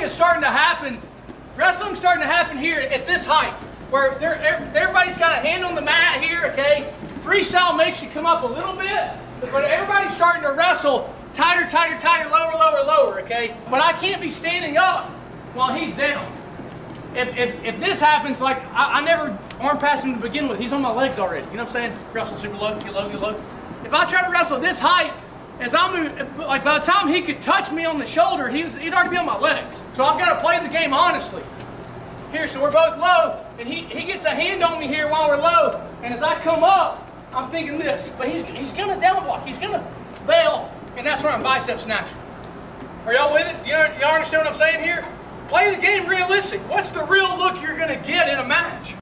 wrestling is starting to happen. Wrestling's starting to happen here at this height, where everybody's got a hand on the mat here. Okay, freestyle makes you come up a little bit, but everybody's starting to wrestle tighter, tighter, tighter, lower, lower, lower. Okay, but I can't be standing up while he's down. If, if, if this happens, like I, I never arm pass him to begin with, he's on my legs already. You know what I'm saying? Wrestle super low, get low, get low. If I try to wrestle this height, as I move, like by the time he could touch me on the shoulder, he was, he'd already be on my legs. So I've got to play the game honestly. Here, so we're both low, and he, he gets a hand on me here while we're low, and as I come up, I'm thinking this, but he's, he's going to down block, he's going to bail, and that's where I'm bicep snatching. Are y'all with it? You know, y'all understand what I'm saying here? Play the game realistic. What's the real look you're going to get in a match?